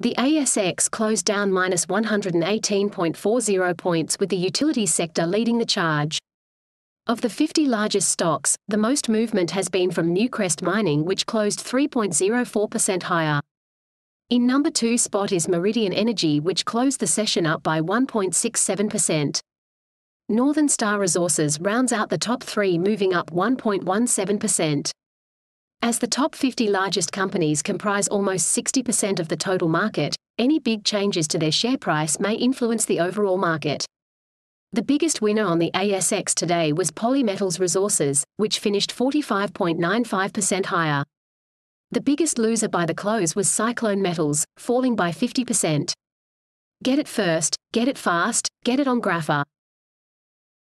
The ASX closed down minus 118.40 points with the utilities sector leading the charge. Of the 50 largest stocks, the most movement has been from Newcrest Mining which closed 3.04% higher. In number 2 spot is Meridian Energy which closed the session up by 1.67%. Northern Star Resources rounds out the top three moving up 1.17%. As the top 50 largest companies comprise almost 60% of the total market, any big changes to their share price may influence the overall market. The biggest winner on the ASX today was Polymetals Resources, which finished 45.95% higher. The biggest loser by the close was Cyclone Metals, falling by 50%. Get it first, get it fast, get it on Grafa.